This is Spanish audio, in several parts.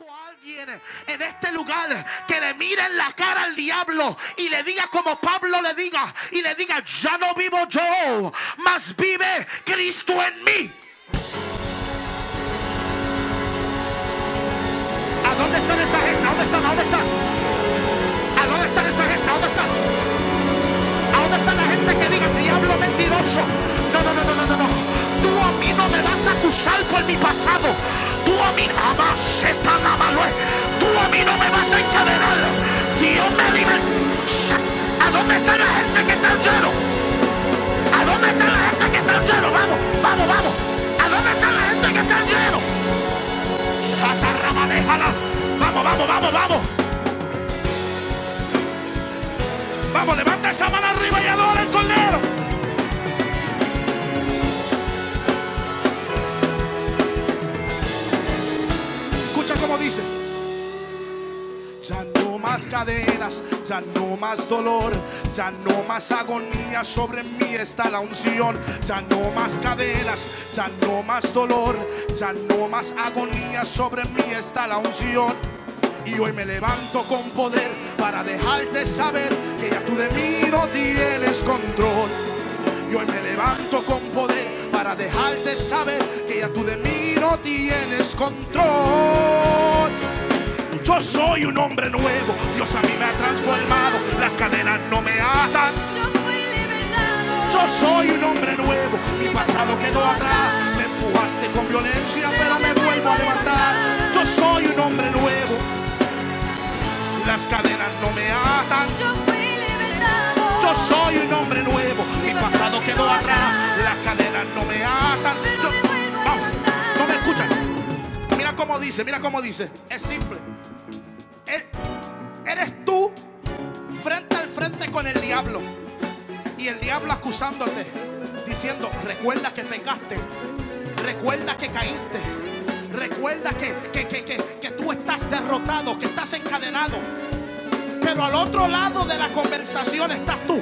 Busco a alguien en este lugar que le mire en la cara al diablo y le diga como Pablo le diga y le diga, ya no vivo yo, mas vive Cristo en mí. ¿A dónde están esa gente? ¿A dónde están? ¿A dónde están? ¿A dónde están esa gente? ¿A dónde están? ¿A dónde está la gente que diga diablo mentiroso? No, no, no, no, no, no. Tú a mí no me vas a acusar por mi pasado. Tú a mí, a no me vas a encadenar. Dios me libre. ¿A dónde está la gente que está lleno? ¿A dónde está la gente que está lleno? Vamos, vamos, vamos. ¿A dónde está la gente que está lleno? Satarrama, déjala. Vamos, vamos, vamos, vamos. Vamos, levanta esa mano arriba y adora el cordero. Escucha cómo dice. Ya no más cadenas, ya no más dolor, ya no más agonía, sobre mí está la unción, ya no más cadenas, ya no más dolor, ya no más agonía, sobre mí está la unción. Y hoy me levanto con poder para dejarte saber que ya tú de mí no tienes control. Y hoy me levanto con poder para dejarte saber que ya tú de mí no tienes control. Yo soy un hombre nuevo, Dios a mí me ha transformado, las cadenas no me atan. Yo fui libertado. Yo soy un hombre nuevo, mi pasado quedó atrás. Me empujaste con violencia, pero me vuelvo a levantar. Yo soy un hombre nuevo, las cadenas dice, mira cómo dice. Es simple. E- Eres tú frente al frente con el diablo. Y el diablo acusándote, diciendo, recuerda que pecaste, recuerda que caíste, recuerda que, que, que, que tú estás derrotado, que estás encadenado. Pero al otro lado de la conversación estás tú.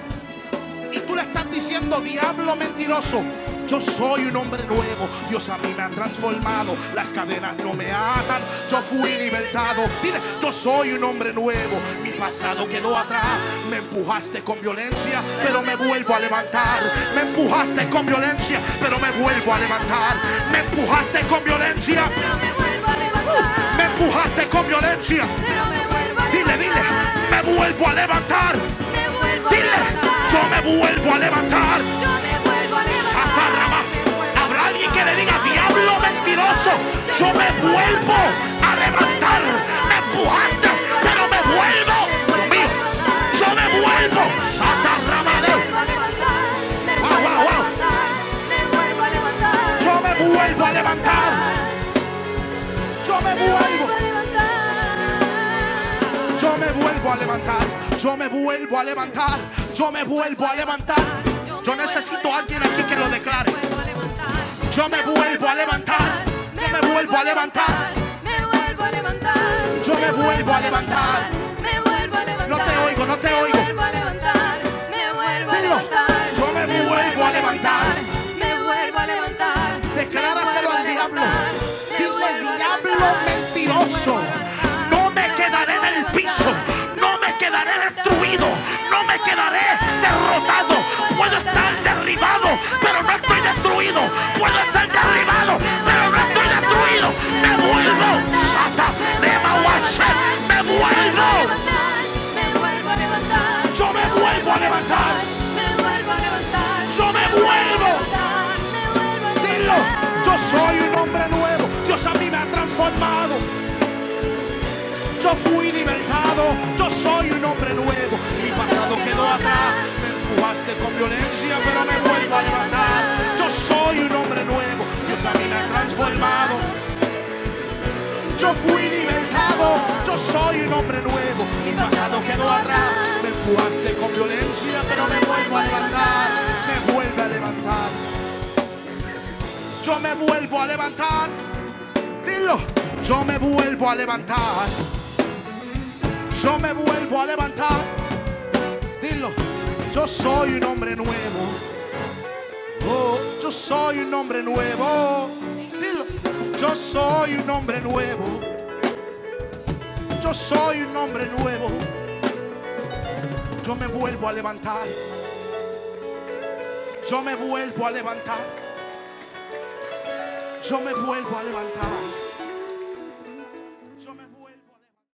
Y tú le estás diciendo, diablo mentiroso, yo soy un hombre nuevo. Dios a mí me ha transformado. Las cadenas no me atan. Yo fui libertado. Dile, yo soy un hombre nuevo. Mi pasado quedó atrás. Me empujaste con violencia, pero me vuelvo a levantar. Me empujaste con violencia, pero me vuelvo a levantar. Me empujaste con violencia. Pero me vuelvo a levantar. Me empujaste con violencia. Pero me vuelvo a Dile, dile, me vuelvo a levantar. Me vuelvo a Dile, levantar. yo me vuelvo a levantar. Yo me vuelvo a levantar. Me empujaste, pero me vuelvo. Dios mío, yo me vuelvo. Satarrama Me vuelvo a levantar. Me Wow, wow, wow. Yo me vuelvo a levantar. Yo me vuelvo. Yo me vuelvo a levantar. Yo me vuelvo a levantar. Yo me vuelvo a levantar. Yo necesito a alguien aquí que lo declare. Yo me vuelvo a levantar. Me vuelvo a levantar. Me vuelvo a levantar. Yo me vuelvo a levantar. Me vuelvo a levantar. No te oigo, no te Me oigo. vuelvo a levantar. Me vuelvo a levantar. Yo me vuelvo a levantar. Me vuelvo a levantar. Decláraselo Me al diablo. Me vuelvo a diablo mentiroso. Me. No me quedaré en el piso. Yo fui libertado, yo soy un hombre nuevo. Mi pasado quedó atrás, me empujaste con violencia, pero me vuelvo a levantar. Yo soy un hombre nuevo, Dios a mí me ha transformado. Yo fui libertado, yo soy un hombre nuevo. Mi pasado quedó atrás, me empujaste con violencia, pero me vuelvo a levantar. Me vuelve a levantar. Yo me vuelvo a levantar. Dilo. Yo me vuelvo a levantar. Vuelvo a levantar. Dilo. Yo soy un hombre nuevo. Oh, yo soy un hombre nuevo. Dilo. Yo soy un hombre nuevo. yo soy un hombre nuevo. Yo me vuelvo a levantar. Yo me vuelvo a levantar. Yo me vuelvo a levantar.